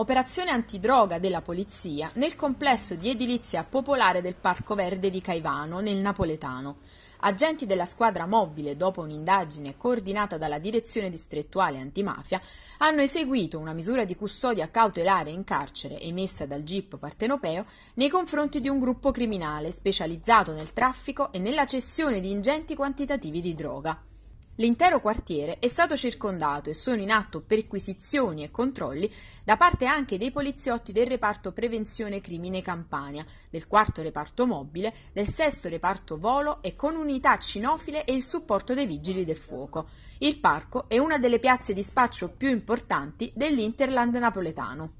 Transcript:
Operazione antidroga della polizia nel complesso di edilizia popolare del Parco Verde di Caivano, nel Napoletano. Agenti della squadra mobile, dopo un'indagine coordinata dalla Direzione distrettuale antimafia, hanno eseguito una misura di custodia cautelare in carcere emessa dal GIP partenopeo nei confronti di un gruppo criminale specializzato nel traffico e nella cessione di ingenti quantitativi di droga. L'intero quartiere è stato circondato e sono in atto perquisizioni e controlli da parte anche dei poliziotti del reparto prevenzione crimine Campania, del quarto reparto mobile, del sesto reparto volo e con unità cinofile e il supporto dei vigili del fuoco. Il parco è una delle piazze di spaccio più importanti dell'Interland napoletano.